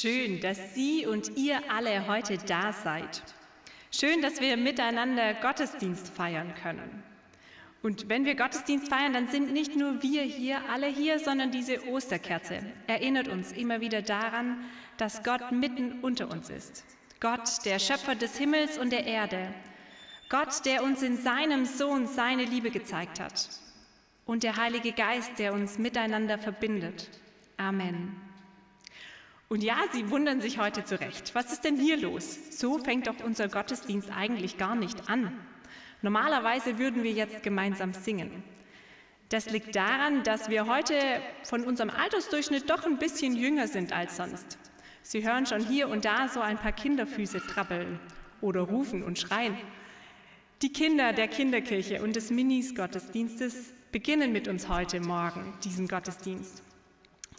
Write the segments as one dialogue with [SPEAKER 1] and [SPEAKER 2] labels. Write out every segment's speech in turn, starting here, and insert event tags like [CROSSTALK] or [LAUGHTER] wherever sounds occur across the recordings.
[SPEAKER 1] Schön, dass Sie und ihr alle heute da seid. Schön, dass wir miteinander Gottesdienst feiern können. Und wenn wir Gottesdienst feiern, dann sind nicht nur wir hier alle hier, sondern diese Osterkerze erinnert uns immer wieder daran, dass Gott mitten unter uns ist. Gott, der Schöpfer des Himmels und der Erde. Gott, der uns in seinem Sohn seine Liebe gezeigt hat. Und der Heilige Geist, der uns miteinander verbindet. Amen. Und ja, Sie wundern sich heute zurecht. Was ist denn hier los? So fängt doch unser Gottesdienst eigentlich gar nicht an. Normalerweise würden wir jetzt gemeinsam singen. Das liegt daran, dass wir heute von unserem Altersdurchschnitt doch ein bisschen jünger sind als sonst. Sie hören schon hier und da so ein paar Kinderfüße trappeln oder rufen und schreien. Die Kinder der Kinderkirche und des Minis-Gottesdienstes beginnen mit uns heute Morgen diesen Gottesdienst.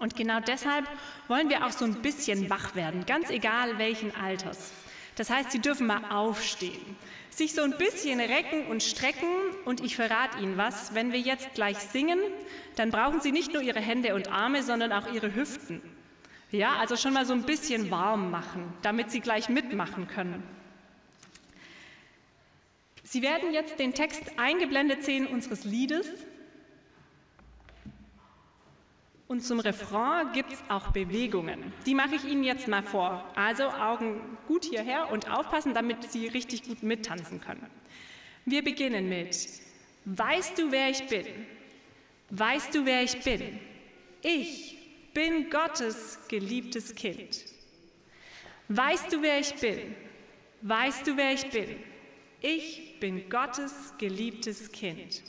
[SPEAKER 1] Und genau deshalb wollen wir auch so ein bisschen wach werden, ganz egal welchen Alters. Das heißt, Sie dürfen mal aufstehen, sich so ein bisschen recken und strecken und ich verrate Ihnen was, wenn wir jetzt gleich singen, dann brauchen Sie nicht nur Ihre Hände und Arme, sondern auch Ihre Hüften. Ja, also schon mal so ein bisschen warm machen, damit Sie gleich mitmachen können. Sie werden jetzt den Text eingeblendet sehen unseres Liedes. Und zum Refrain gibt es auch Bewegungen. Die mache ich Ihnen jetzt mal vor. Also Augen gut hierher und aufpassen, damit Sie richtig gut mittanzen können. Wir beginnen mit Weißt du, wer ich bin? Weißt du, wer ich bin? Ich bin Gottes geliebtes Kind. Weißt du, wer ich bin? Weißt du, wer ich bin? Ich bin Gottes geliebtes Kind.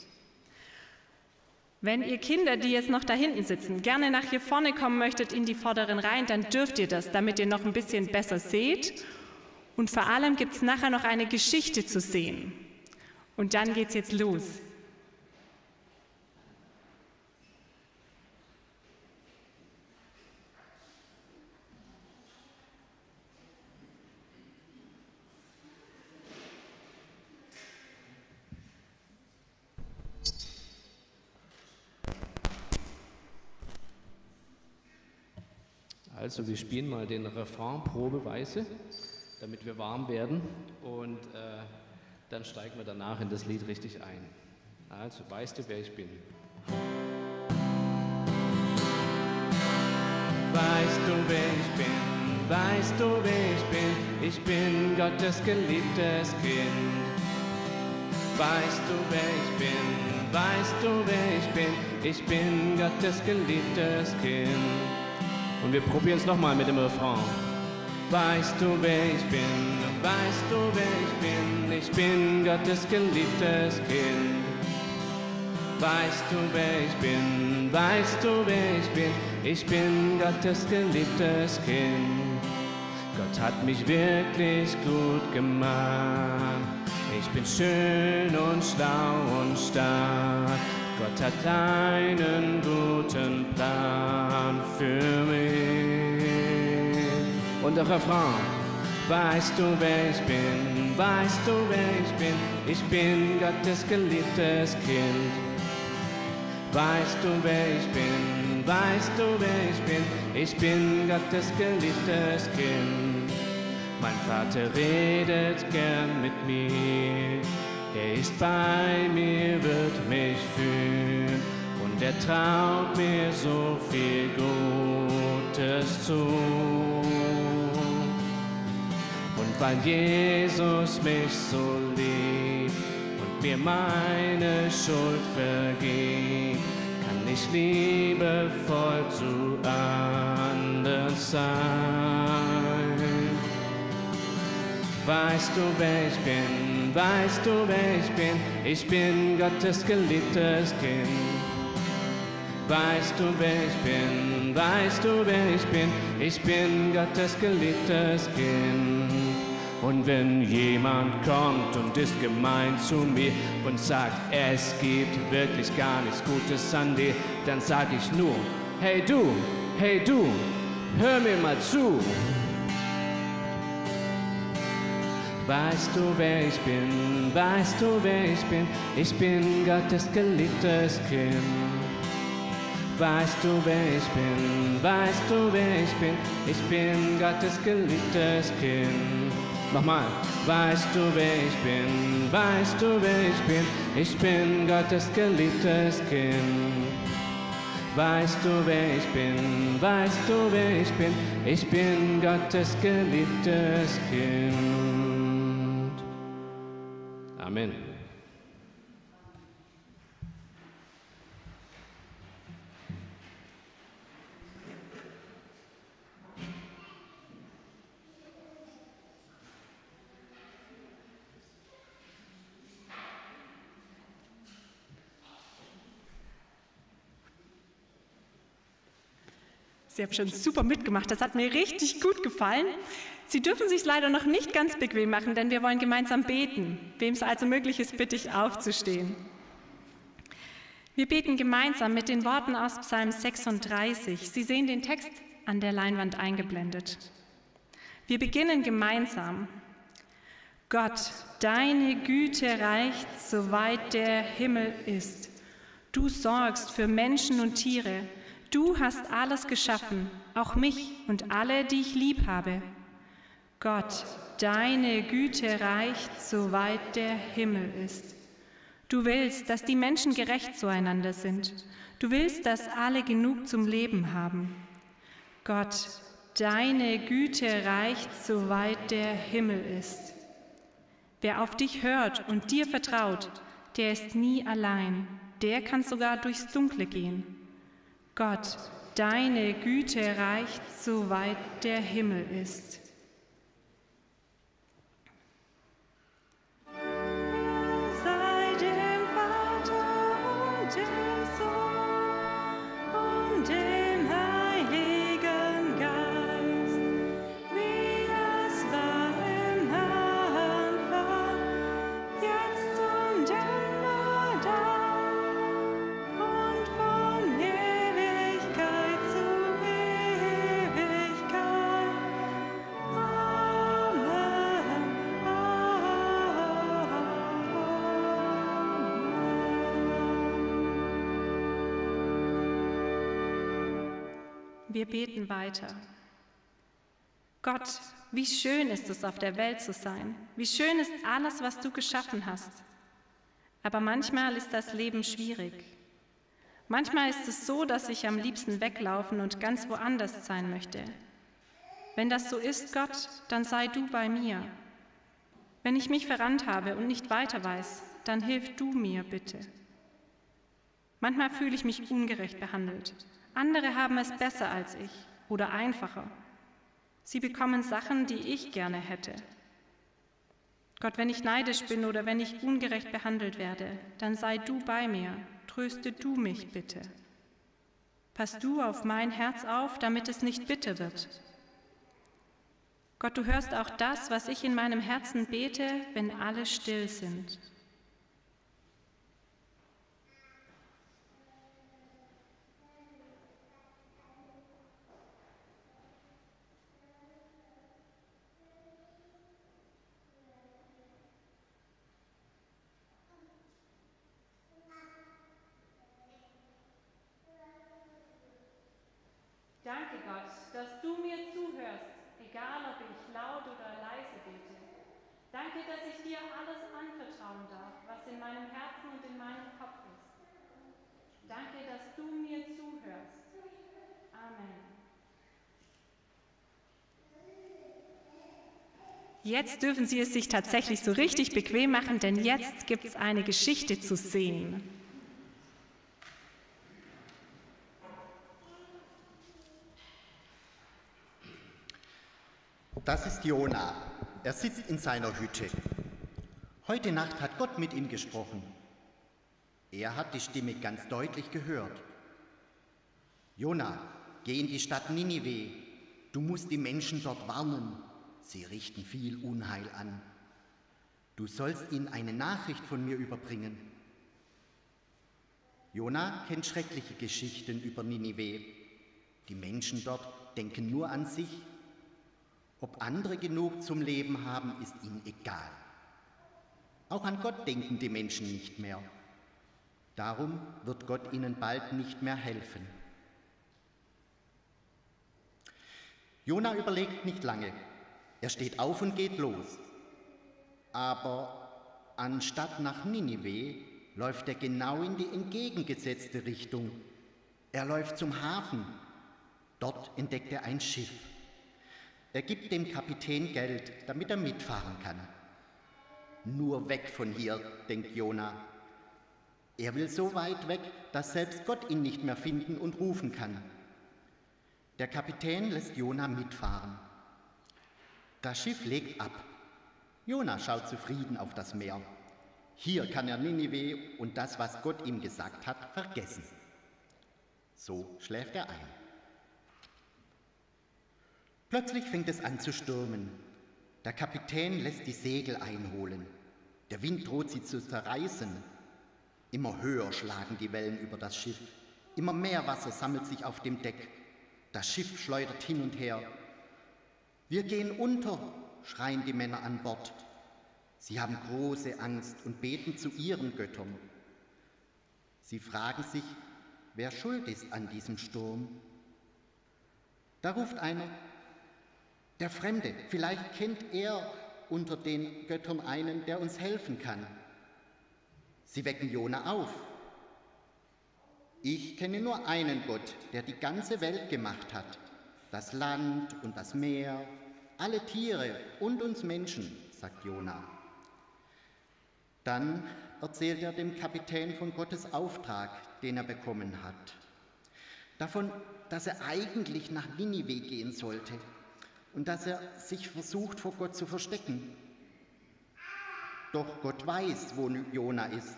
[SPEAKER 1] Wenn ihr Kinder, die jetzt noch da hinten sitzen, gerne nach hier vorne kommen möchtet in die vorderen Reihen, dann dürft ihr das, damit ihr noch ein bisschen besser seht. Und vor allem gibt es nachher noch eine Geschichte zu sehen. Und dann geht es jetzt los.
[SPEAKER 2] Also wir spielen mal den Refrain probeweise, damit wir warm werden und äh, dann steigen wir danach in das Lied richtig ein. Also weißt du, wer ich bin? Weißt du, wer ich bin? Weißt du, wer ich bin? Ich bin Gottes geliebtes Kind. Weißt du, wer ich bin? Weißt du, wer ich bin? Ich bin Gottes geliebtes Kind. Und wir probieren es nochmal mit dem Refrain. Weißt du, wer ich bin? Weißt du, wer ich bin? Ich bin Gottes geliebtes Kind. Weißt du, wer ich bin? Weißt du, wer ich bin? Ich bin Gottes geliebtes Kind. Gott hat mich wirklich gut gemacht. Ich bin schön und schlau und stark. Gott hat einen guten Plan für mich. Und der Refrain, weißt du, wer ich bin? Weißt du, wer ich bin? Ich bin Gottes geliebtes Kind. Weißt du, wer ich bin? Weißt du, wer ich bin? Ich bin Gottes geliebtes Kind. Mein Vater redet gern mit mir. Er ist bei mir, wird mich führen und er traut mir so viel Gutes zu. Und weil Jesus mich so liebt und mir meine Schuld vergibt, kann ich liebevoll zu anderen sein. Weißt du, wer ich bin? Weißt du, wer ich bin? Ich bin Gottes geliebtes Kind. Weißt du, wer ich bin? Weißt du, wer ich bin? Ich bin Gottes geliebtes Kind. Und wenn jemand kommt und ist gemein zu mir und sagt, es gibt wirklich gar nichts Gutes an dir, dann sag ich nur, hey du, hey du, hör mir mal zu. Weißt du, wer ich bin? Weißt du, wer ich bin? Ich bin Gottes geliebtes Kind. Weißt du, wer ich bin? Weißt du, wer ich bin? Ich bin Gottes geliebtes Kind. Nochmal. Weißt du, wer ich bin? Weißt du, wer ich bin? Ich bin Gottes geliebtes Kind. Weißt du, wer ich bin? Weißt du, wer ich bin? Ich bin Gottes geliebtes Kind.
[SPEAKER 1] Sie haben schon super mitgemacht. Das hat mir richtig gut gefallen. Sie dürfen sich leider noch nicht ganz bequem machen, denn wir wollen gemeinsam beten. Wem es also möglich ist, bitte ich aufzustehen. Wir beten gemeinsam mit den Worten aus Psalm 36. Sie sehen den Text an der Leinwand eingeblendet. Wir beginnen gemeinsam. Gott, deine Güte reicht, soweit der Himmel ist. Du sorgst für Menschen und Tiere. Du hast alles geschaffen, auch mich und alle, die ich lieb habe. Gott, deine Güte reicht, soweit der Himmel ist. Du willst, dass die Menschen gerecht zueinander sind. Du willst, dass alle genug zum Leben haben. Gott, deine Güte reicht, soweit der Himmel ist. Wer auf dich hört und dir vertraut, der ist nie allein. Der kann sogar durchs Dunkle gehen. Gott, deine Güte reicht, soweit der Himmel ist. Beten weiter. Gott, wie schön ist es, auf der Welt zu sein. Wie schön ist alles, was du geschaffen hast. Aber manchmal ist das Leben schwierig. Manchmal ist es so, dass ich am liebsten weglaufen und ganz woanders sein möchte. Wenn das so ist, Gott, dann sei du bei mir. Wenn ich mich verrannt habe und nicht weiter weiß, dann hilf du mir bitte. Manchmal fühle ich mich ungerecht behandelt. Andere haben es besser als ich oder einfacher. Sie bekommen Sachen, die ich gerne hätte. Gott, wenn ich neidisch bin oder wenn ich ungerecht behandelt werde, dann sei du bei mir, tröste du mich bitte. Pass du auf mein Herz auf, damit es nicht bitter wird. Gott, du hörst auch das, was ich in meinem Herzen bete, wenn alle still sind. Danke Gott, dass du mir zuhörst, egal ob ich laut oder leise bete. Danke, dass ich dir alles anvertrauen darf, was in meinem Herzen und in meinem Kopf ist. Danke, dass du mir zuhörst. Amen. Jetzt dürfen Sie es sich tatsächlich so richtig bequem machen, denn jetzt gibt es eine Geschichte zu sehen.
[SPEAKER 3] Das ist Jona. Er sitzt in seiner Hütte. Heute Nacht hat Gott mit ihm gesprochen. Er hat die Stimme ganz deutlich gehört. Jona, geh in die Stadt Ninive. Du musst die Menschen dort warnen. Sie richten viel Unheil an. Du sollst ihnen eine Nachricht von mir überbringen. Jona kennt schreckliche Geschichten über Ninive. Die Menschen dort denken nur an sich ob andere genug zum Leben haben, ist ihnen egal. Auch an Gott denken die Menschen nicht mehr. Darum wird Gott ihnen bald nicht mehr helfen. Jona überlegt nicht lange. Er steht auf und geht los. Aber anstatt nach Ninive läuft er genau in die entgegengesetzte Richtung. Er läuft zum Hafen. Dort entdeckt er ein Schiff. Er gibt dem Kapitän Geld, damit er mitfahren kann. Nur weg von hier, denkt Jona. Er will so weit weg, dass selbst Gott ihn nicht mehr finden und rufen kann. Der Kapitän lässt Jona mitfahren. Das Schiff legt ab. Jona schaut zufrieden auf das Meer. Hier kann er Ninive und das, was Gott ihm gesagt hat, vergessen. So schläft er ein. Plötzlich fängt es an zu stürmen. Der Kapitän lässt die Segel einholen. Der Wind droht sie zu zerreißen. Immer höher schlagen die Wellen über das Schiff. Immer mehr Wasser sammelt sich auf dem Deck. Das Schiff schleudert hin und her. Wir gehen unter, schreien die Männer an Bord. Sie haben große Angst und beten zu ihren Göttern. Sie fragen sich, wer schuld ist an diesem Sturm. Da ruft einer, der Fremde, vielleicht kennt er unter den Göttern einen, der uns helfen kann. Sie wecken Jona auf. Ich kenne nur einen Gott, der die ganze Welt gemacht hat, das Land und das Meer, alle Tiere und uns Menschen, sagt Jona. Dann erzählt er dem Kapitän von Gottes Auftrag, den er bekommen hat. Davon, dass er eigentlich nach Ninive gehen sollte und dass er sich versucht, vor Gott zu verstecken. Doch Gott weiß, wo Jona ist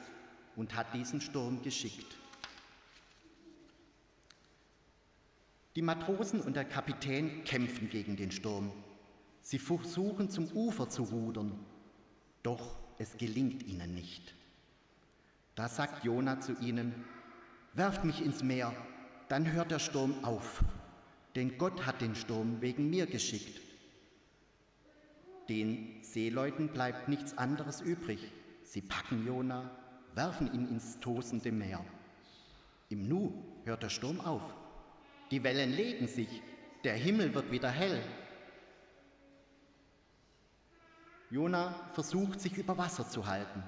[SPEAKER 3] und hat diesen Sturm geschickt. Die Matrosen und der Kapitän kämpfen gegen den Sturm. Sie versuchen zum Ufer zu rudern, doch es gelingt ihnen nicht. Da sagt Jona zu ihnen, werft mich ins Meer, dann hört der Sturm auf, denn Gott hat den Sturm wegen mir geschickt. Den Seeleuten bleibt nichts anderes übrig. Sie packen Jona, werfen ihn ins tosende Meer. Im Nu hört der Sturm auf. Die Wellen legen sich, der Himmel wird wieder hell. Jona versucht, sich über Wasser zu halten.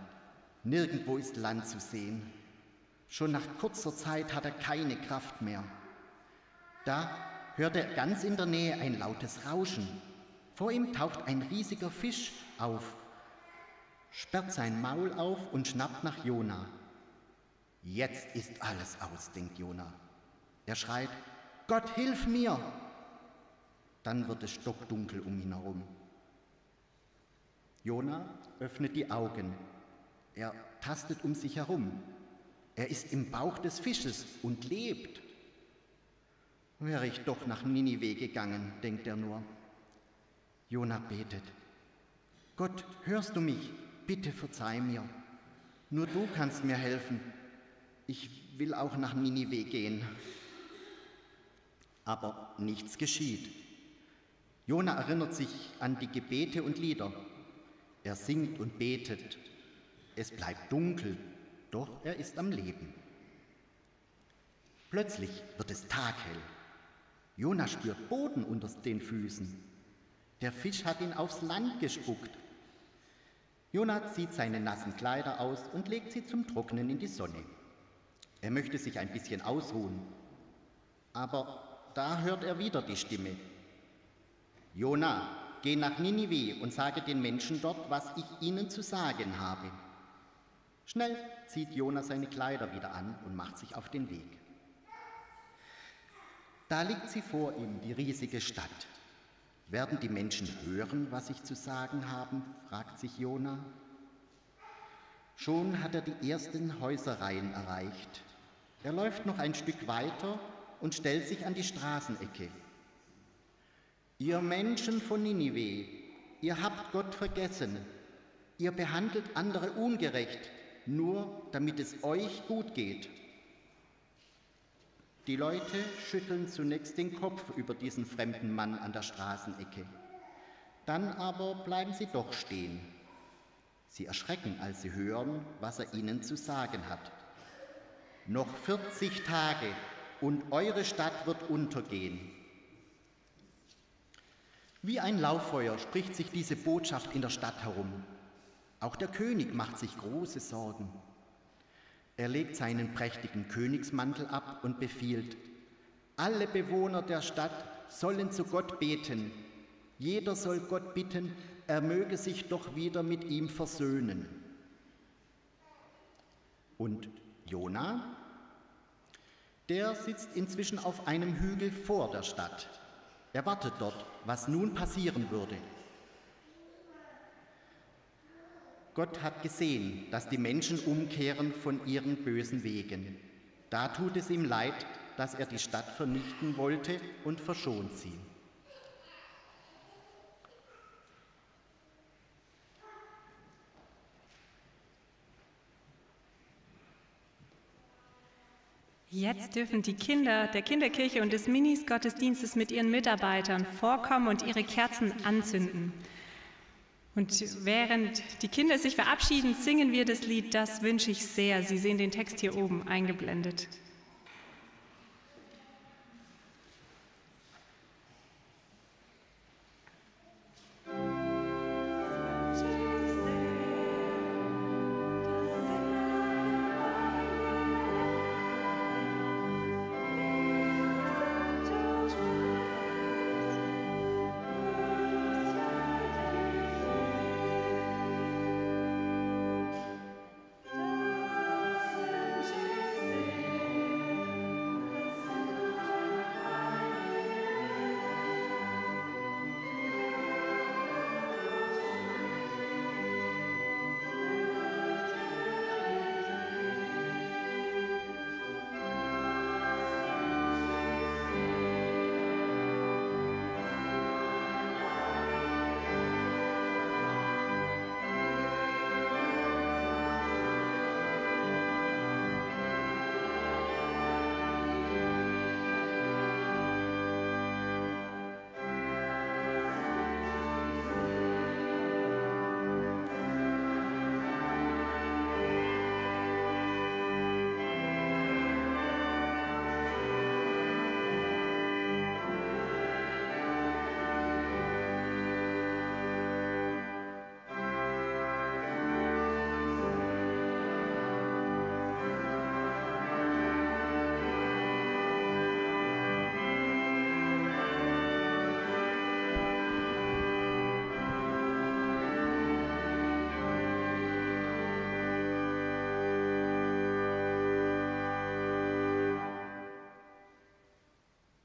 [SPEAKER 3] Nirgendwo ist Land zu sehen. Schon nach kurzer Zeit hat er keine Kraft mehr. Da hört er ganz in der Nähe ein lautes Rauschen. Vor ihm taucht ein riesiger Fisch auf, sperrt sein Maul auf und schnappt nach Jona. Jetzt ist alles aus, denkt Jona. Er schreit, Gott, hilf mir! Dann wird es stockdunkel um ihn herum. Jona öffnet die Augen. Er tastet um sich herum. Er ist im Bauch des Fisches und lebt. Wäre ich doch nach Ninive gegangen, denkt er nur. Jona betet. Gott, hörst du mich? Bitte verzeih mir. Nur du kannst mir helfen. Ich will auch nach Ninive gehen aber nichts geschieht. Jona erinnert sich an die Gebete und Lieder. Er singt und betet. Es bleibt dunkel, doch er ist am Leben. Plötzlich wird es taghell. Jona spürt Boden unter den Füßen. Der Fisch hat ihn aufs Land gespuckt. Jona zieht seine nassen Kleider aus und legt sie zum Trocknen in die Sonne. Er möchte sich ein bisschen ausruhen. Aber da hört er wieder die Stimme. Jona, geh nach Ninive und sage den Menschen dort, was ich ihnen zu sagen habe. Schnell zieht Jona seine Kleider wieder an und macht sich auf den Weg. Da liegt sie vor ihm, die riesige Stadt. Werden die Menschen hören, was ich zu sagen haben? fragt sich Jona. Schon hat er die ersten Häuserreihen erreicht. Er läuft noch ein Stück weiter und stellt sich an die Straßenecke. Ihr Menschen von Ninive, ihr habt Gott vergessen, ihr behandelt andere ungerecht, nur damit es euch gut geht. Die Leute schütteln zunächst den Kopf über diesen fremden Mann an der Straßenecke. Dann aber bleiben sie doch stehen. Sie erschrecken, als sie hören, was er ihnen zu sagen hat. Noch 40 Tage und eure Stadt wird untergehen. Wie ein Lauffeuer spricht sich diese Botschaft in der Stadt herum. Auch der König macht sich große Sorgen. Er legt seinen prächtigen Königsmantel ab und befiehlt, alle Bewohner der Stadt sollen zu Gott beten. Jeder soll Gott bitten, er möge sich doch wieder mit ihm versöhnen. Und Jona, der sitzt inzwischen auf einem Hügel vor der Stadt. Er wartet dort, was nun passieren würde. Gott hat gesehen, dass die Menschen umkehren von ihren bösen Wegen. Da tut es ihm leid, dass er die Stadt vernichten wollte und verschont sie.
[SPEAKER 1] Jetzt dürfen die Kinder der Kinderkirche und des Minis-Gottesdienstes mit ihren Mitarbeitern vorkommen und ihre Kerzen anzünden. Und während die Kinder sich verabschieden, singen wir das Lied Das wünsche ich sehr. Sie sehen den Text hier oben eingeblendet.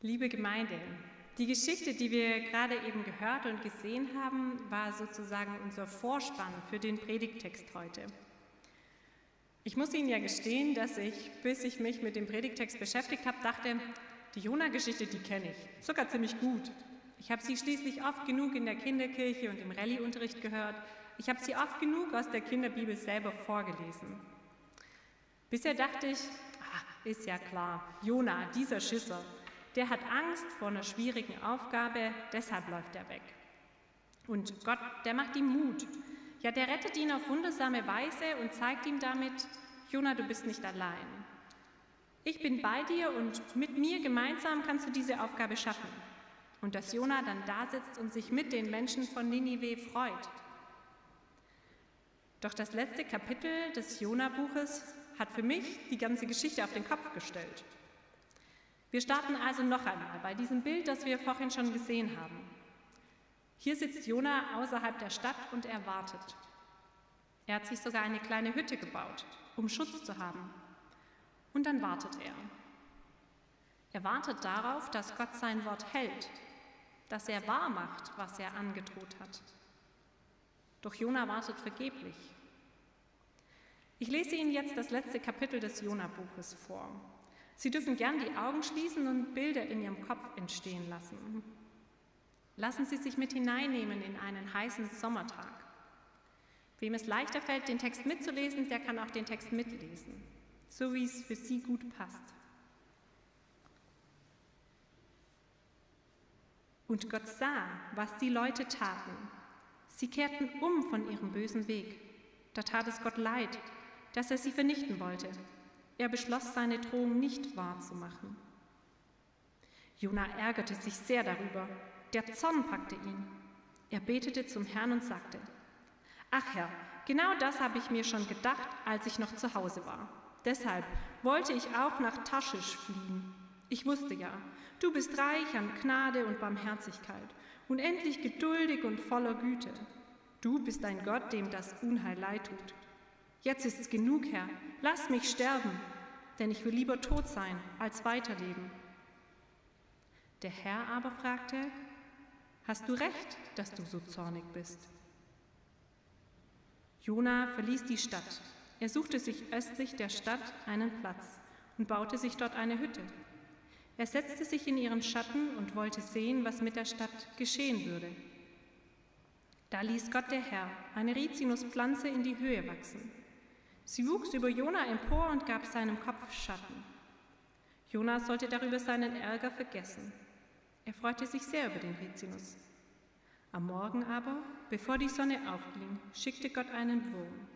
[SPEAKER 1] Liebe Gemeinde, die Geschichte, die wir gerade eben gehört und gesehen haben, war sozusagen unser Vorspann für den Predigtext heute. Ich muss Ihnen ja gestehen, dass ich, bis ich mich mit dem Predigtext beschäftigt habe, dachte, die Jona-Geschichte, die kenne ich, sogar ziemlich gut. Ich habe sie schließlich oft genug in der Kinderkirche und im Rallyeunterricht gehört. Ich habe sie oft genug aus der Kinderbibel selber vorgelesen. Bisher dachte ich, ah, ist ja klar, Jona, dieser Schisser, der hat Angst vor einer schwierigen Aufgabe, deshalb läuft er weg. Und Gott, der macht ihm Mut. Ja, der rettet ihn auf wundersame Weise und zeigt ihm damit, Jona, du bist nicht allein. Ich bin bei dir und mit mir gemeinsam kannst du diese Aufgabe schaffen. Und dass Jona dann da sitzt und sich mit den Menschen von Ninive freut. Doch das letzte Kapitel des Jona-Buches hat für mich die ganze Geschichte auf den Kopf gestellt. Wir starten also noch einmal bei diesem Bild, das wir vorhin schon gesehen haben. Hier sitzt Jona außerhalb der Stadt und er wartet. Er hat sich sogar eine kleine Hütte gebaut, um Schutz zu haben. Und dann wartet er. Er wartet darauf, dass Gott sein Wort hält, dass er wahr macht, was er angedroht hat. Doch Jona wartet vergeblich. Ich lese Ihnen jetzt das letzte Kapitel des Jona-Buches vor. Sie dürfen gern die Augen schließen und Bilder in Ihrem Kopf entstehen lassen. Lassen Sie sich mit hineinnehmen in einen heißen Sommertag. Wem es leichter fällt, den Text mitzulesen, der kann auch den Text mitlesen, so wie es für Sie gut passt. Und Gott sah, was die Leute taten. Sie kehrten um von ihrem bösen Weg. Da tat es Gott leid, dass er sie vernichten wollte. Er beschloss, seine Drohung nicht wahrzumachen. Jona ärgerte sich sehr darüber. Der Zorn packte ihn. Er betete zum Herrn und sagte, Ach Herr, genau das habe ich mir schon gedacht, als ich noch zu Hause war. Deshalb wollte ich auch nach Taschisch fliehen. Ich wusste ja, du bist reich an Gnade und Barmherzigkeit, unendlich geduldig und voller Güte. Du bist ein Gott, dem das Unheil leid tut. Jetzt ist's genug, Herr, lass mich sterben, denn ich will lieber tot sein, als weiterleben. Der Herr aber fragte, Hast du recht, dass du so zornig bist? Jona verließ die Stadt. Er suchte sich östlich der Stadt einen Platz und baute sich dort eine Hütte. Er setzte sich in ihren Schatten und wollte sehen, was mit der Stadt geschehen würde. Da ließ Gott der Herr eine Rizinuspflanze in die Höhe wachsen. Sie wuchs über Jona empor und gab seinem Kopf Schatten. Jona sollte darüber seinen Ärger vergessen. Er freute sich sehr über den Rizinus. Am Morgen aber, bevor die Sonne aufging, schickte Gott einen Wurm.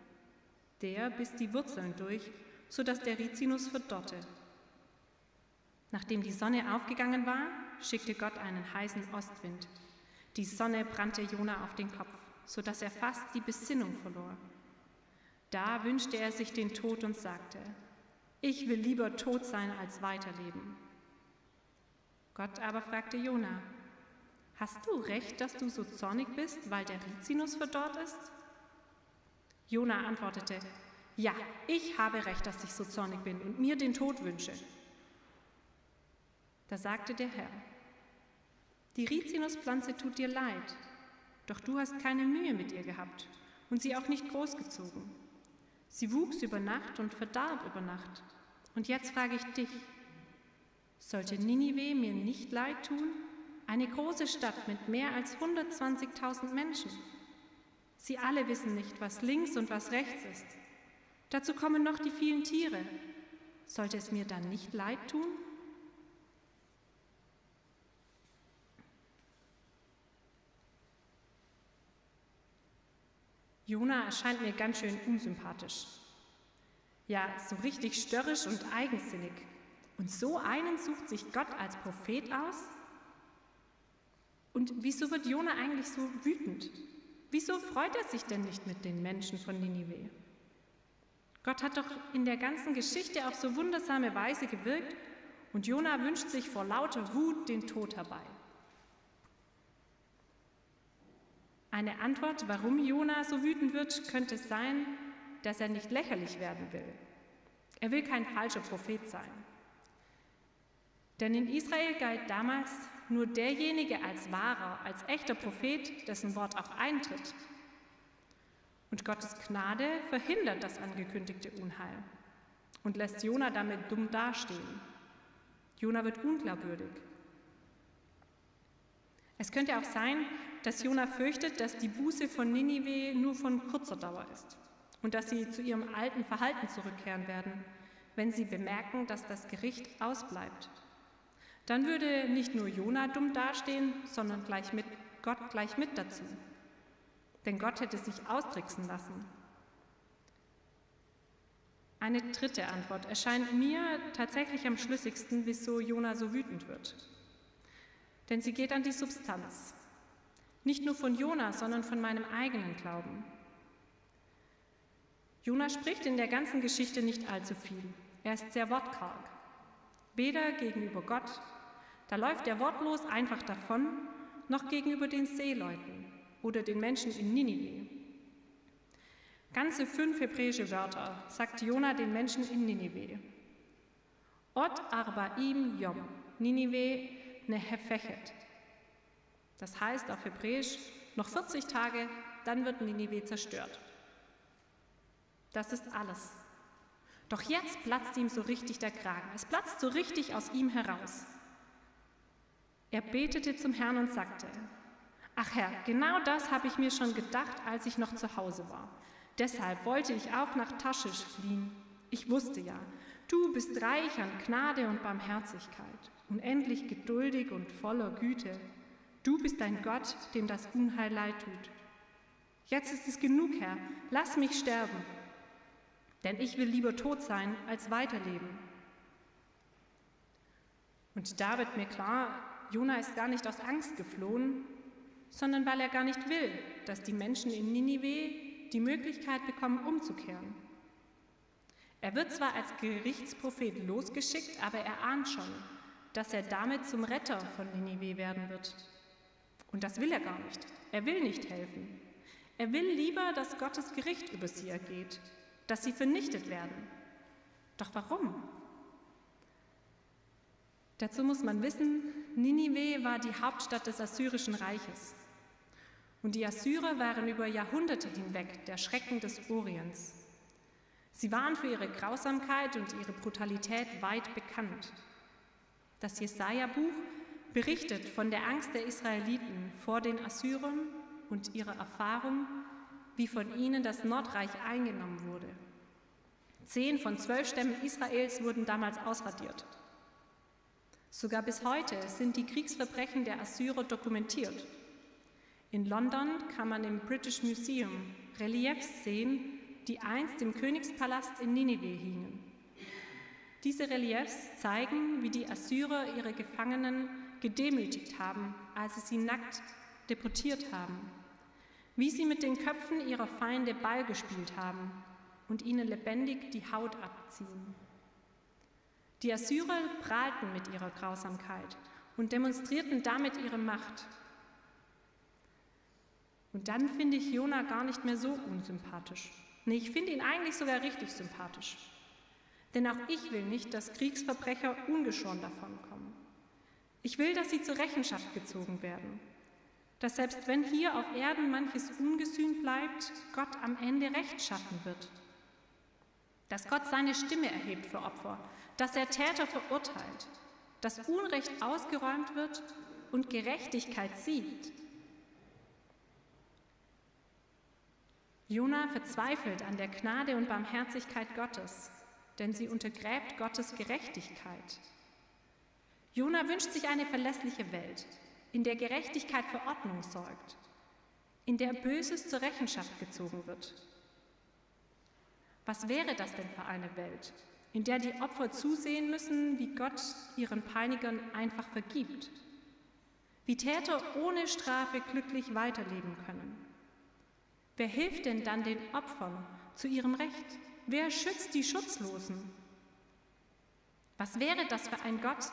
[SPEAKER 1] Der biss die Wurzeln durch, sodass der Rizinus verdorrte. Nachdem die Sonne aufgegangen war, schickte Gott einen heißen Ostwind. Die Sonne brannte Jona auf den Kopf, sodass er fast die Besinnung verlor. Da wünschte er sich den Tod und sagte, ich will lieber tot sein als weiterleben. Gott aber fragte Jona, hast du recht, dass du so zornig bist, weil der Rizinus verdorrt ist? Jona antwortete, ja, ich habe recht, dass ich so zornig bin und mir den Tod wünsche. Da sagte der Herr, die Rizinuspflanze tut dir leid, doch du hast keine Mühe mit ihr gehabt und sie auch nicht großgezogen. Sie wuchs über Nacht und verdarb über Nacht. Und jetzt frage ich dich, sollte Ninive mir nicht leid tun? Eine große Stadt mit mehr als 120.000 Menschen. Sie alle wissen nicht, was links und was rechts ist. Dazu kommen noch die vielen Tiere. Sollte es mir dann nicht leid tun? Jona erscheint mir ganz schön unsympathisch. Ja, so richtig störrisch und eigensinnig. Und so einen sucht sich Gott als Prophet aus? Und wieso wird Jona eigentlich so wütend? Wieso freut er sich denn nicht mit den Menschen von Ninive? Gott hat doch in der ganzen Geschichte auf so wundersame Weise gewirkt und Jona wünscht sich vor lauter Wut den Tod herbei. Eine Antwort, warum Jona so wütend wird, könnte sein, dass er nicht lächerlich werden will. Er will kein falscher Prophet sein. Denn in Israel galt damals nur derjenige als wahrer, als echter Prophet, dessen Wort auch eintritt. Und Gottes Gnade verhindert das angekündigte Unheil und lässt Jona damit dumm dastehen. Jona wird unglaubwürdig. Es könnte auch sein, dass Jona fürchtet, dass die Buße von Ninive nur von kurzer Dauer ist und dass sie zu ihrem alten Verhalten zurückkehren werden, wenn sie bemerken, dass das Gericht ausbleibt. Dann würde nicht nur Jona dumm dastehen, sondern gleich mit Gott gleich mit dazu. Denn Gott hätte sich austricksen lassen. Eine dritte Antwort erscheint mir tatsächlich am schlüssigsten, wieso Jona so wütend wird. Denn sie geht an die Substanz. Nicht nur von Jona, sondern von meinem eigenen Glauben. Jona spricht in der ganzen Geschichte nicht allzu viel. Er ist sehr wortkarg. Weder gegenüber Gott, da läuft er wortlos einfach davon, noch gegenüber den Seeleuten oder den Menschen in Ninive. Ganze fünf hebräische Wörter sagt Jona den Menschen in Ninive. Ot arbaim yom, Ninive nehefechet. Das heißt auf Hebräisch, noch 40 Tage, dann wird Ninive zerstört. Das ist alles. Doch jetzt platzt ihm so richtig der Kragen. Es platzt so richtig aus ihm heraus. Er betete zum Herrn und sagte, Ach Herr, genau das habe ich mir schon gedacht, als ich noch zu Hause war. Deshalb wollte ich auch nach Taschisch fliehen. Ich wusste ja, du bist reich an Gnade und Barmherzigkeit, unendlich geduldig und voller Güte. Du bist ein Gott, dem das Unheil leid tut. Jetzt ist es genug, Herr, lass mich sterben, denn ich will lieber tot sein, als weiterleben. Und da wird mir klar, Jona ist gar nicht aus Angst geflohen, sondern weil er gar nicht will, dass die Menschen in Ninive die Möglichkeit bekommen, umzukehren. Er wird zwar als Gerichtsprophet losgeschickt, aber er ahnt schon, dass er damit zum Retter von Ninive werden wird. Und das will er gar nicht. Er will nicht helfen. Er will lieber, dass Gottes Gericht über sie ergeht, dass sie vernichtet werden. Doch warum? Dazu muss man wissen, Ninive war die Hauptstadt des Assyrischen Reiches. Und die Assyrer waren über Jahrhunderte hinweg der Schrecken des Orients. Sie waren für ihre Grausamkeit und ihre Brutalität weit bekannt. Das Jesaja-Buch berichtet von der Angst der Israeliten vor den Assyrern und ihrer Erfahrung, wie von ihnen das Nordreich eingenommen wurde. Zehn von zwölf Stämmen Israels wurden damals ausradiert. Sogar bis heute sind die Kriegsverbrechen der Assyrer dokumentiert. In London kann man im British Museum Reliefs sehen, die einst im Königspalast in Ninive hingen. Diese Reliefs zeigen, wie die Assyrer ihre Gefangenen gedemütigt haben, als sie sie nackt deportiert haben, wie sie mit den Köpfen ihrer Feinde Ball gespielt haben und ihnen lebendig die Haut abziehen. Die Assyrer prahlten mit ihrer Grausamkeit und demonstrierten damit ihre Macht. Und dann finde ich Jona gar nicht mehr so unsympathisch. Nee, ich finde ihn eigentlich sogar richtig sympathisch. Denn auch ich will nicht, dass Kriegsverbrecher ungeschoren davonkommen. Ich will, dass sie zur Rechenschaft gezogen werden. Dass selbst wenn hier auf Erden manches ungesühnt bleibt, Gott am Ende Recht schaffen wird. Dass Gott seine Stimme erhebt für Opfer, dass er Täter verurteilt, dass Unrecht ausgeräumt wird und Gerechtigkeit siegt. Jona verzweifelt an der Gnade und Barmherzigkeit Gottes, denn sie untergräbt Gottes Gerechtigkeit. Jona wünscht sich eine verlässliche Welt, in der Gerechtigkeit für Ordnung sorgt, in der Böses zur Rechenschaft gezogen wird. Was wäre das denn für eine Welt, in der die Opfer zusehen müssen, wie Gott ihren Peinigern einfach vergibt? Wie Täter ohne Strafe glücklich weiterleben können? Wer hilft denn dann den Opfern zu ihrem Recht? Wer schützt die Schutzlosen? Was wäre das für ein Gott,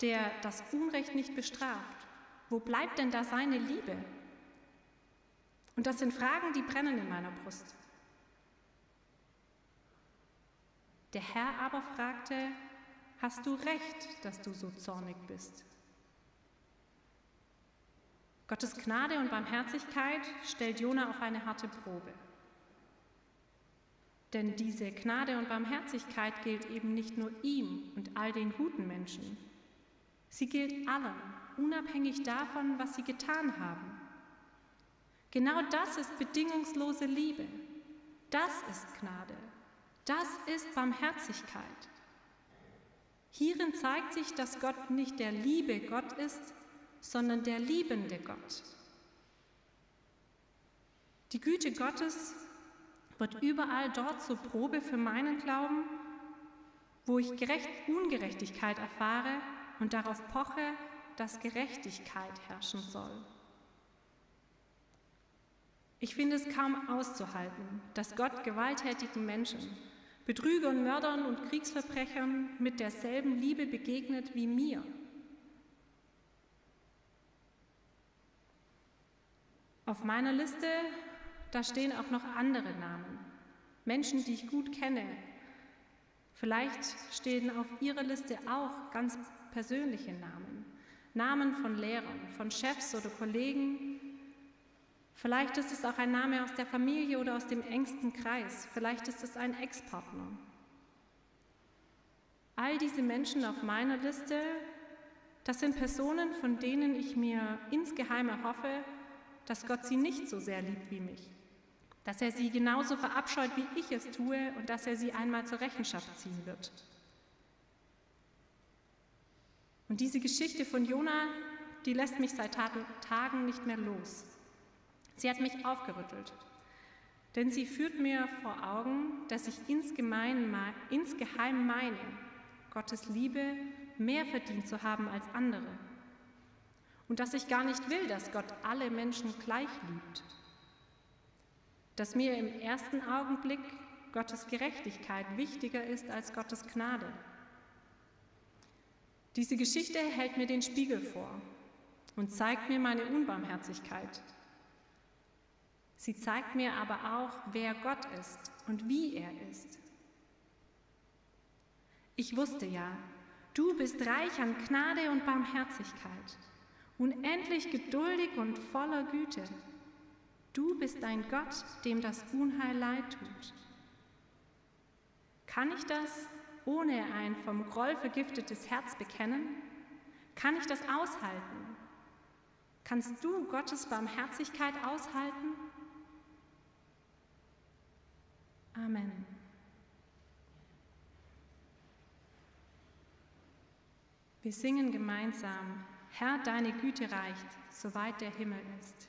[SPEAKER 1] der das Unrecht nicht bestraft? Wo bleibt denn da seine Liebe? Und das sind Fragen, die brennen in meiner Brust. Der Herr aber fragte, hast du recht, dass du so zornig bist? Gottes Gnade und Barmherzigkeit stellt Jona auf eine harte Probe. Denn diese Gnade und Barmherzigkeit gilt eben nicht nur ihm und all den guten Menschen. Sie gilt allen, unabhängig davon, was sie getan haben. Genau das ist bedingungslose Liebe. Das ist Gnade. Das ist Barmherzigkeit. Hierin zeigt sich, dass Gott nicht der Liebe Gott ist, sondern der liebende Gott. Die Güte Gottes wird überall dort zur Probe für meinen Glauben, wo ich Gerecht Ungerechtigkeit erfahre und darauf poche, dass Gerechtigkeit herrschen soll. Ich finde es kaum auszuhalten, dass Gott gewalttätigen Menschen, Betrügern, Mördern und Kriegsverbrechern mit derselben Liebe begegnet wie mir. Auf meiner Liste, da stehen auch noch andere Namen. Menschen, die ich gut kenne. Vielleicht stehen auf Ihrer Liste auch ganz persönliche Namen. Namen von Lehrern, von Chefs oder Kollegen. Vielleicht ist es auch ein Name aus der Familie oder aus dem engsten Kreis. Vielleicht ist es ein Ex-Partner. All diese Menschen auf meiner Liste, das sind Personen, von denen ich mir insgeheim erhoffe, dass Gott sie nicht so sehr liebt wie mich, dass er sie genauso verabscheut, wie ich es tue und dass er sie einmal zur Rechenschaft ziehen wird. Und diese Geschichte von Jona, die lässt mich seit Tagen nicht mehr los. Sie hat mich aufgerüttelt, denn sie führt mir vor Augen, dass ich insgeheim meine, Gottes Liebe mehr verdient zu haben als andere und dass ich gar nicht will, dass Gott alle Menschen gleich liebt. Dass mir im ersten Augenblick Gottes Gerechtigkeit wichtiger ist als Gottes Gnade. Diese Geschichte hält mir den Spiegel vor und zeigt mir meine Unbarmherzigkeit. Sie zeigt mir aber auch, wer Gott ist und wie er ist. Ich wusste ja, du bist reich an Gnade und Barmherzigkeit, unendlich geduldig und voller Güte. Du bist ein Gott, dem das Unheil leid tut. Kann ich das ohne ein vom Groll vergiftetes Herz bekennen? Kann ich das aushalten? Kannst du Gottes Barmherzigkeit aushalten? Amen. Wir singen gemeinsam, Herr, deine Güte reicht, soweit der Himmel ist.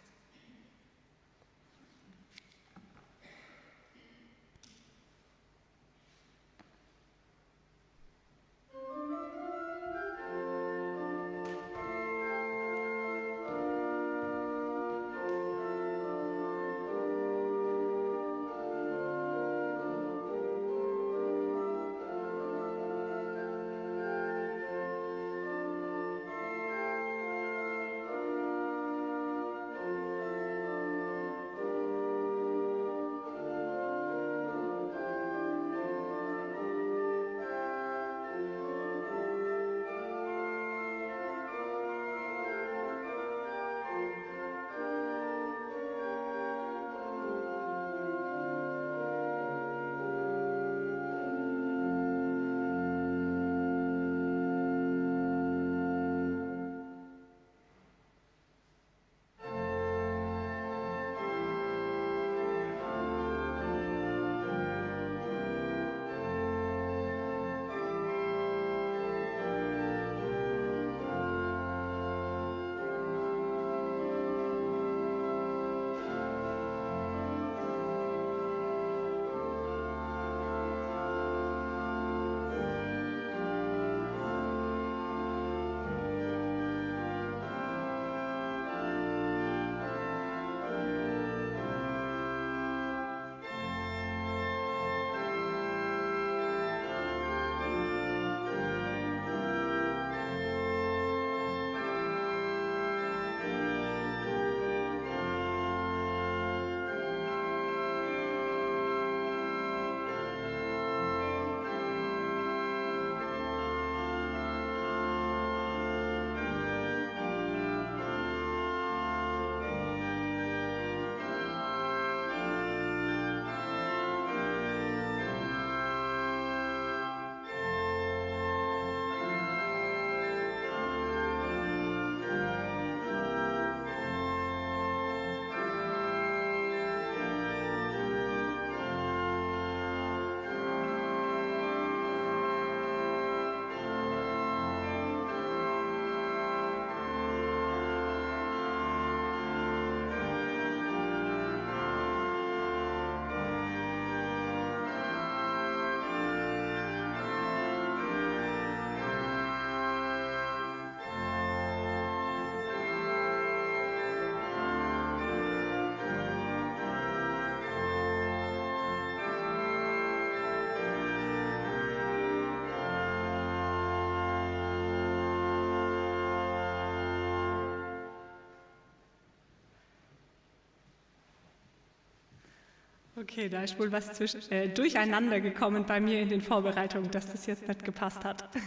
[SPEAKER 1] Okay, da ist wohl was zwischen, äh, durcheinander gekommen bei mir in den Vorbereitungen, dass das jetzt nicht gepasst hat. [LAUGHS]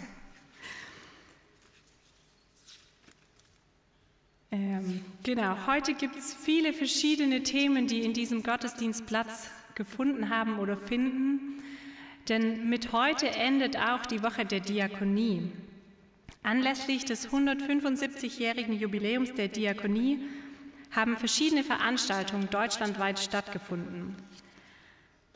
[SPEAKER 1] Ähm, genau, heute gibt es viele verschiedene Themen, die in diesem Gottesdienst Platz gefunden haben oder finden. Denn mit heute endet auch die Woche der Diakonie. Anlässlich des 175-jährigen Jubiläums der Diakonie haben verschiedene Veranstaltungen deutschlandweit stattgefunden.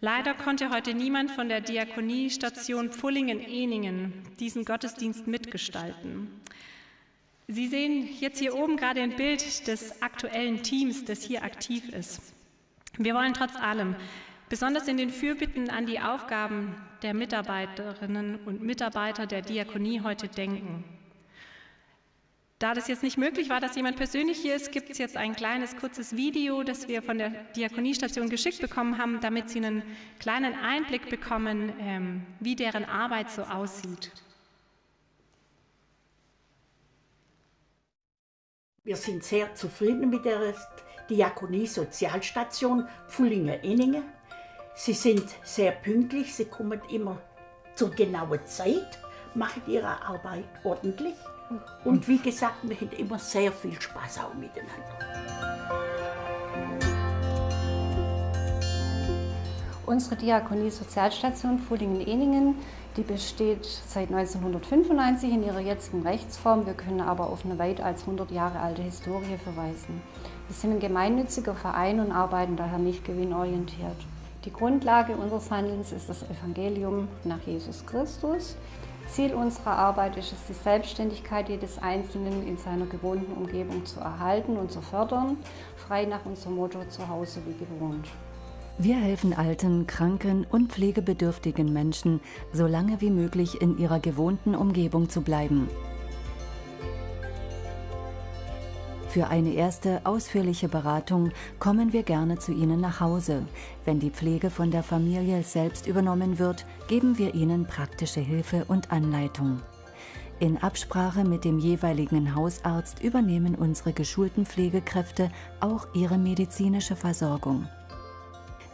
[SPEAKER 1] Leider konnte heute niemand von der Diakoniestation Pfullingen-Eningen diesen Gottesdienst mitgestalten. Sie sehen jetzt hier oben gerade ein Bild des aktuellen Teams, das hier aktiv ist. Wir wollen trotz allem, besonders in den Fürbitten an die Aufgaben der Mitarbeiterinnen und Mitarbeiter der Diakonie heute denken. Da das jetzt nicht möglich war, dass jemand persönlich hier ist, gibt es jetzt ein kleines, kurzes Video, das wir von der Diakoniestation geschickt bekommen haben, damit Sie einen kleinen Einblick bekommen, ähm, wie deren Arbeit so aussieht.
[SPEAKER 4] Wir sind sehr zufrieden mit der Diakonie-Sozialstation Pfullinger-Enningen. Sie sind sehr pünktlich, sie kommen immer zur genauen Zeit, machen ihre Arbeit ordentlich. Und wie gesagt, wir haben immer sehr viel Spaß auch miteinander.
[SPEAKER 5] Unsere Diakonie-Sozialstation Fuhlingen-Eningen, die besteht seit 1995 in ihrer jetzigen Rechtsform. Wir können aber auf eine weit als 100 Jahre alte Historie verweisen. Wir sind ein gemeinnütziger Verein und arbeiten daher nicht gewinnorientiert. Die Grundlage unseres Handelns ist das Evangelium nach Jesus Christus. Ziel unserer Arbeit ist es, die Selbstständigkeit jedes Einzelnen in seiner gewohnten Umgebung zu erhalten und zu fördern, frei nach unserem Motto zu Hause wie gewohnt.
[SPEAKER 6] Wir helfen alten, kranken und pflegebedürftigen Menschen, so lange wie möglich in ihrer gewohnten Umgebung zu bleiben. Für eine erste ausführliche Beratung kommen wir gerne zu Ihnen nach Hause. Wenn die Pflege von der Familie selbst übernommen wird, geben wir Ihnen praktische Hilfe und Anleitung. In Absprache mit dem jeweiligen Hausarzt übernehmen unsere geschulten Pflegekräfte auch ihre medizinische Versorgung.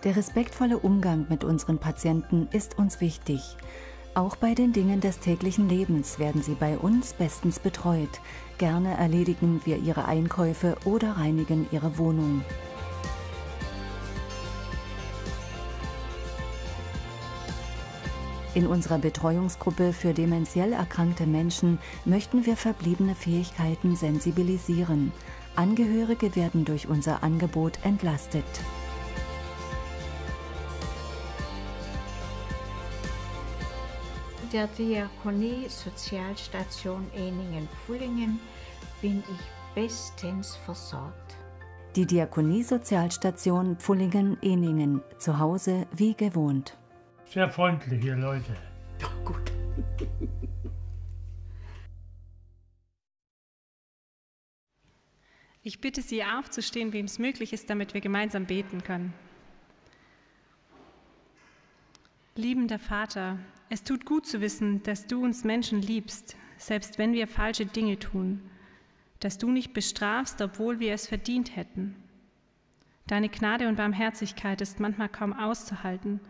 [SPEAKER 6] Der respektvolle Umgang mit unseren Patienten ist uns wichtig. Auch bei den Dingen des täglichen Lebens werden sie bei uns bestens betreut. Gerne erledigen wir ihre Einkäufe oder reinigen ihre Wohnung. In unserer Betreuungsgruppe für dementiell erkrankte Menschen möchten wir verbliebene Fähigkeiten sensibilisieren. Angehörige werden durch unser Angebot entlastet.
[SPEAKER 7] Der Diakonie Sozialstation Eningen-Pfullingen bin ich bestens versorgt.
[SPEAKER 6] Die Diakonie Sozialstation Pfullingen-Eningen, zu Hause wie gewohnt.
[SPEAKER 8] Sehr freundliche Leute.
[SPEAKER 4] Ja, gut.
[SPEAKER 1] Ich bitte Sie aufzustehen, wem es möglich ist, damit wir gemeinsam beten können. Liebender Vater, es tut gut zu wissen, dass du uns Menschen liebst, selbst wenn wir falsche Dinge tun, dass du nicht bestrafst, obwohl wir es verdient hätten. Deine Gnade und Barmherzigkeit ist manchmal kaum auszuhalten.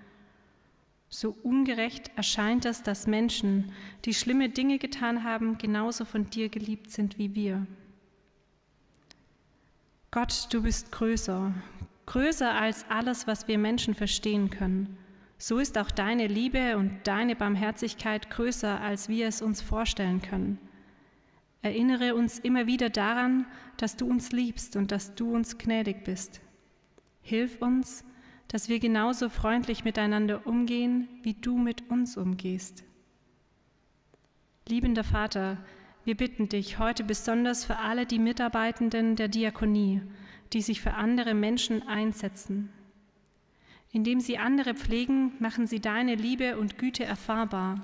[SPEAKER 1] So ungerecht erscheint es, dass Menschen, die schlimme Dinge getan haben, genauso von dir geliebt sind wie wir. Gott, du bist größer, größer als alles, was wir Menschen verstehen können so ist auch deine Liebe und deine Barmherzigkeit größer, als wir es uns vorstellen können. Erinnere uns immer wieder daran, dass du uns liebst und dass du uns gnädig bist. Hilf uns, dass wir genauso freundlich miteinander umgehen, wie du mit uns umgehst. Liebender Vater, wir bitten dich heute besonders für alle die Mitarbeitenden der Diakonie, die sich für andere Menschen einsetzen. Indem sie andere pflegen, machen sie deine Liebe und Güte erfahrbar.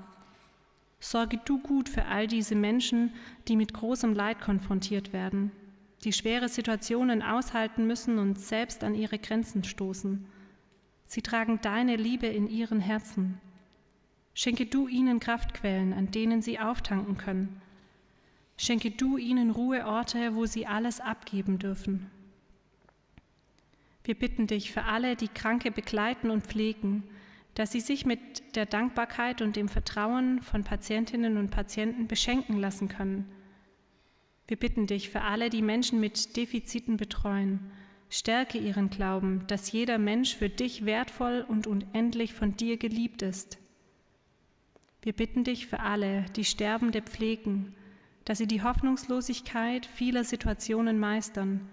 [SPEAKER 1] Sorge du gut für all diese Menschen, die mit großem Leid konfrontiert werden, die schwere Situationen aushalten müssen und selbst an ihre Grenzen stoßen. Sie tragen deine Liebe in ihren Herzen. Schenke du ihnen Kraftquellen, an denen sie auftanken können. Schenke du ihnen Ruheorte, wo sie alles abgeben dürfen. Wir bitten dich für alle, die Kranke begleiten und pflegen, dass sie sich mit der Dankbarkeit und dem Vertrauen von Patientinnen und Patienten beschenken lassen können. Wir bitten dich für alle, die Menschen mit Defiziten betreuen, stärke ihren Glauben, dass jeder Mensch für dich wertvoll und unendlich von dir geliebt ist. Wir bitten dich für alle, die Sterbende pflegen, dass sie die Hoffnungslosigkeit vieler Situationen meistern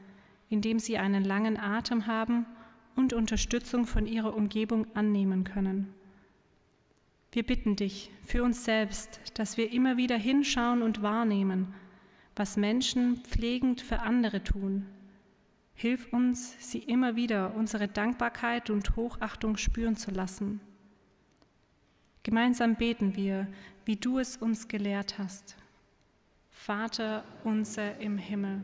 [SPEAKER 1] indem sie einen langen Atem haben und Unterstützung von ihrer Umgebung annehmen können. Wir bitten dich für uns selbst, dass wir immer wieder hinschauen und wahrnehmen, was Menschen pflegend für andere tun. Hilf uns, sie immer wieder unsere Dankbarkeit und Hochachtung spüren zu lassen. Gemeinsam beten wir, wie du es uns gelehrt hast. Vater unser im Himmel,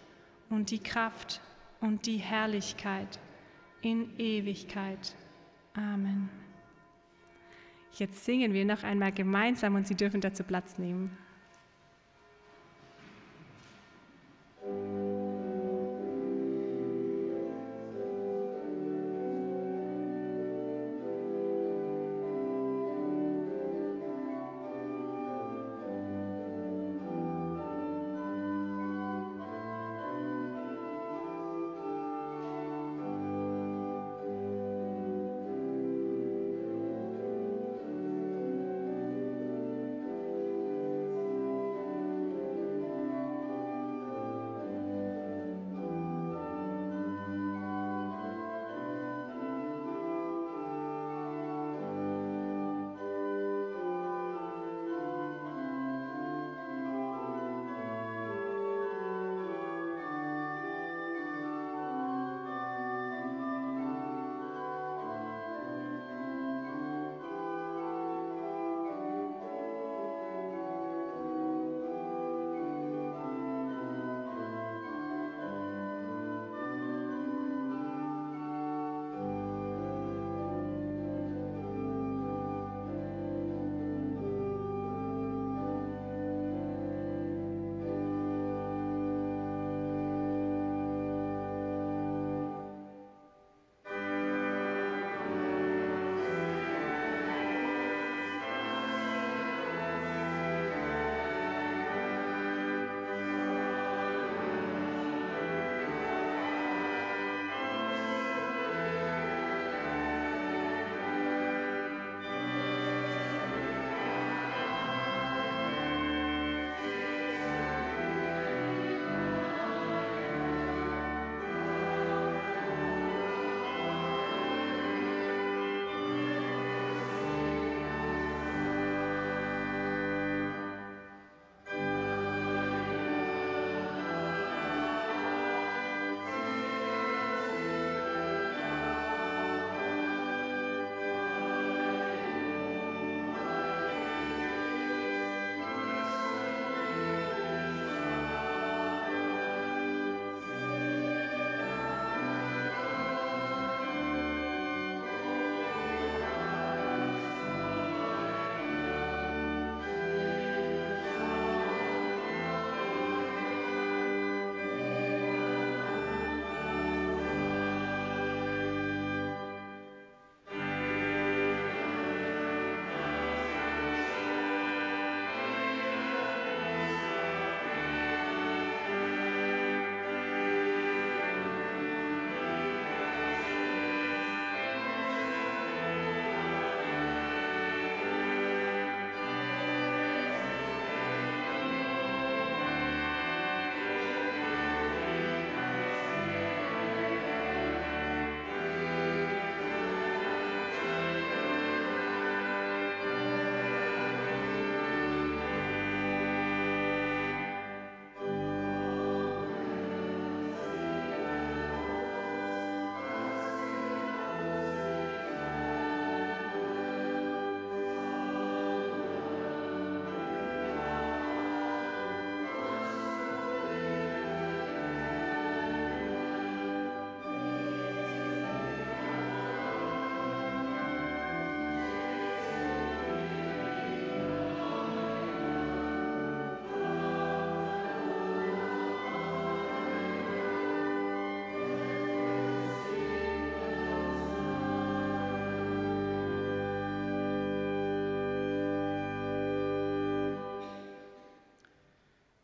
[SPEAKER 1] und die Kraft und die Herrlichkeit in Ewigkeit. Amen. Jetzt singen wir noch einmal gemeinsam und Sie dürfen dazu Platz nehmen.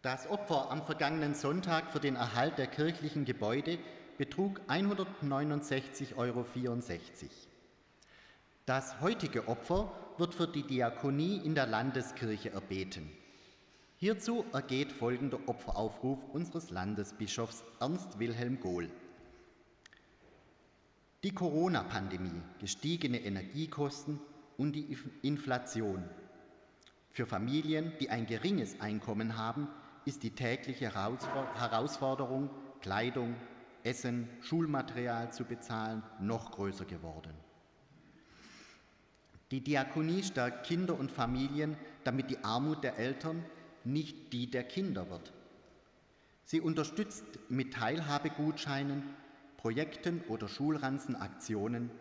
[SPEAKER 3] Das Opfer am vergangenen Sonntag für den Erhalt der kirchlichen Gebäude betrug 169,64 Euro. Das heutige Opfer wird für die Diakonie in der Landeskirche erbeten. Hierzu ergeht folgender Opferaufruf unseres Landesbischofs Ernst Wilhelm Gohl. Die Corona-Pandemie, gestiegene Energiekosten und die Inflation. Für Familien, die ein geringes Einkommen haben, ist die tägliche Herausforderung, Kleidung, Essen, Schulmaterial zu bezahlen, noch größer geworden. Die Diakonie stärkt Kinder und Familien, damit die Armut der Eltern nicht die der Kinder wird. Sie unterstützt mit Teilhabegutscheinen, Projekten oder Schulranzenaktionen.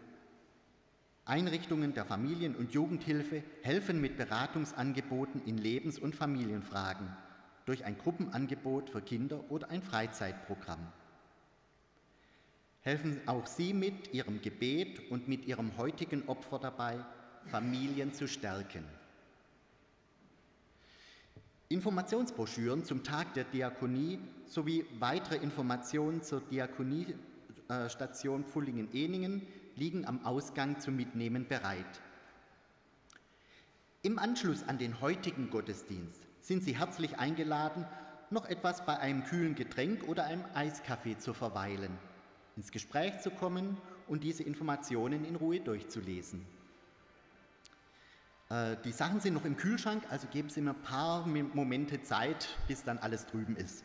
[SPEAKER 3] Einrichtungen der Familien- und Jugendhilfe helfen mit Beratungsangeboten in Lebens- und Familienfragen durch ein Gruppenangebot für Kinder oder ein Freizeitprogramm. Helfen auch Sie mit Ihrem Gebet und mit Ihrem heutigen Opfer dabei, Familien zu stärken. Informationsbroschüren zum Tag der Diakonie sowie weitere Informationen zur Diakoniestation Pfullingen-Eningen liegen am Ausgang zum Mitnehmen bereit. Im Anschluss an den heutigen Gottesdienst sind Sie herzlich eingeladen, noch etwas bei einem kühlen Getränk oder einem Eiskaffee zu verweilen, ins Gespräch zu kommen und diese Informationen in Ruhe durchzulesen. Äh, die Sachen sind noch im Kühlschrank, also geben Sie mir ein paar Momente Zeit, bis dann alles drüben ist.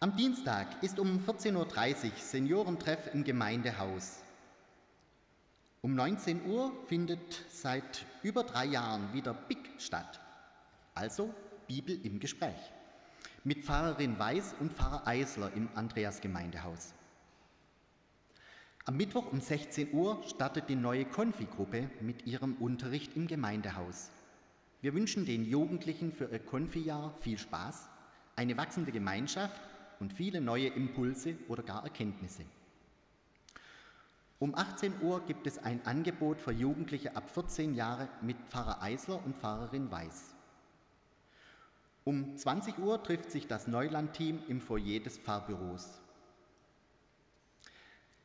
[SPEAKER 3] Am Dienstag ist um 14.30 Uhr Seniorentreff im Gemeindehaus. Um 19 Uhr findet seit über drei Jahren wieder BIG statt, also Bibel im Gespräch, mit Pfarrerin Weiß und Pfarrer Eisler im Andreas Gemeindehaus. Am Mittwoch um 16 Uhr startet die neue Konfi-Gruppe mit ihrem Unterricht im Gemeindehaus. Wir wünschen den Jugendlichen für ihr Konfi-Jahr viel Spaß, eine wachsende Gemeinschaft und viele neue Impulse oder gar Erkenntnisse. Um 18 Uhr gibt es ein Angebot für Jugendliche ab 14 Jahre mit Pfarrer Eisler und Pfarrerin Weiß. Um 20 Uhr trifft sich das Neuland-Team im Foyer des Pfarrbüros.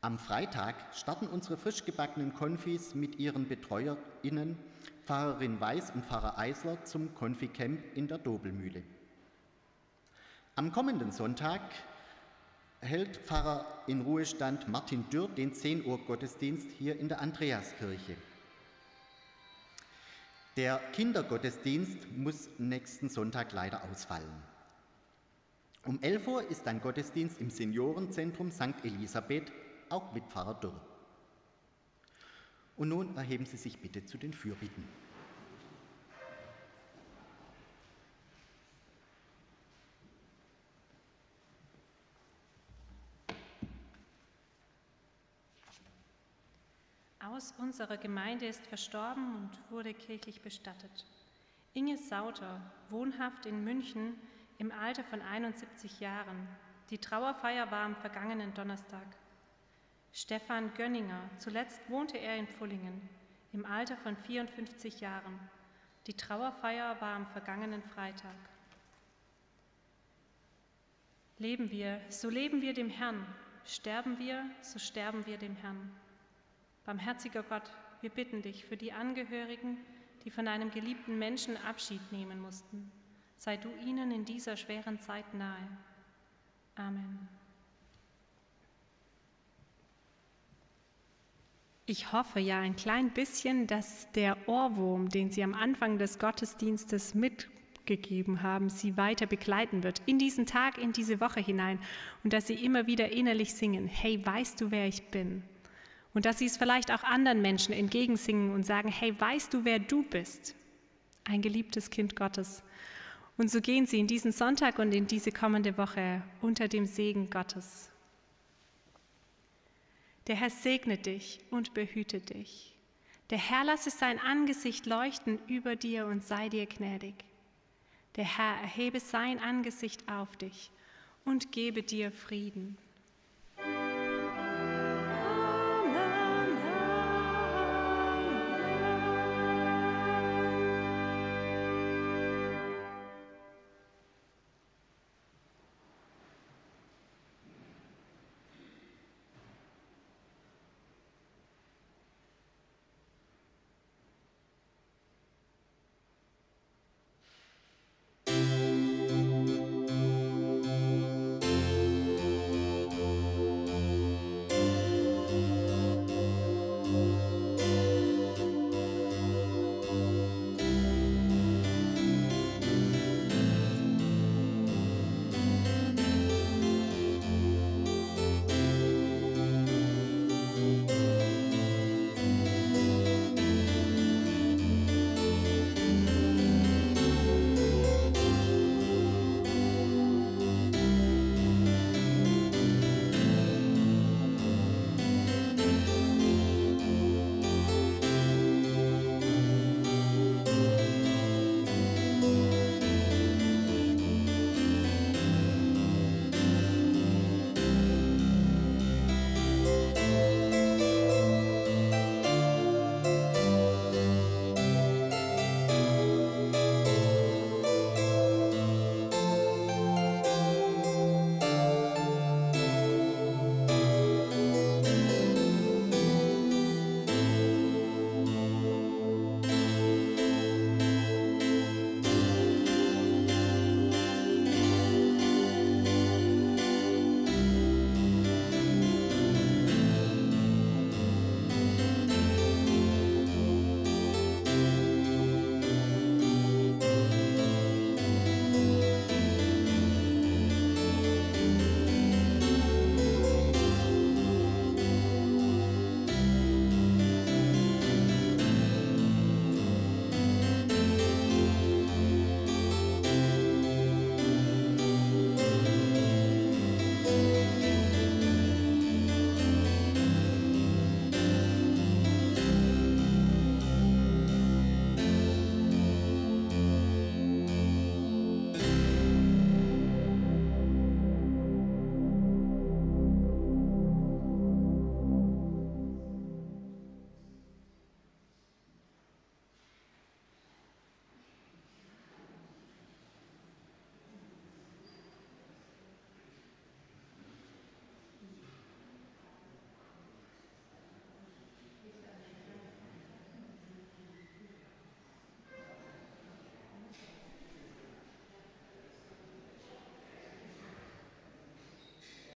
[SPEAKER 3] Am Freitag starten unsere frisch gebackenen Konfis mit ihren BetreuerInnen, Pfarrerin Weiß und Pfarrer Eisler, zum Konfi-Camp in der Dobelmühle. Am kommenden Sonntag hält Pfarrer in Ruhestand Martin Dürr den 10 Uhr Gottesdienst hier in der Andreaskirche. Der Kindergottesdienst muss nächsten Sonntag leider ausfallen. Um 11 Uhr ist ein Gottesdienst im Seniorenzentrum St. Elisabeth auch mit Pfarrer Dürr. Und nun erheben Sie sich bitte zu den Fürbitten.
[SPEAKER 1] Aus unserer Gemeinde ist verstorben und wurde kirchlich bestattet. Inge Sauter, wohnhaft in München, im Alter von 71 Jahren. Die Trauerfeier war am vergangenen Donnerstag. Stefan Gönninger. Zuletzt wohnte er in Pfullingen im Alter von 54 Jahren. Die Trauerfeier war am vergangenen Freitag. Leben wir, so leben wir dem Herrn. Sterben wir, so sterben wir dem Herrn. Barmherziger Gott, wir bitten dich für die Angehörigen, die von einem geliebten Menschen Abschied nehmen mussten. Sei du ihnen in dieser schweren Zeit nahe. Amen. Ich hoffe ja ein klein bisschen, dass der Ohrwurm, den Sie am Anfang des Gottesdienstes mitgegeben haben, Sie weiter begleiten wird in diesen Tag, in diese Woche hinein und dass Sie immer wieder innerlich singen, hey, weißt du, wer ich bin? Und dass Sie es vielleicht auch anderen Menschen entgegensingen und sagen, hey, weißt du, wer du bist? Ein geliebtes Kind Gottes. Und so gehen Sie in diesen Sonntag und in diese kommende Woche unter dem Segen Gottes. Der Herr segne dich und behüte dich. Der Herr lasse sein Angesicht leuchten über dir und sei dir gnädig. Der Herr erhebe sein Angesicht auf dich und gebe dir Frieden.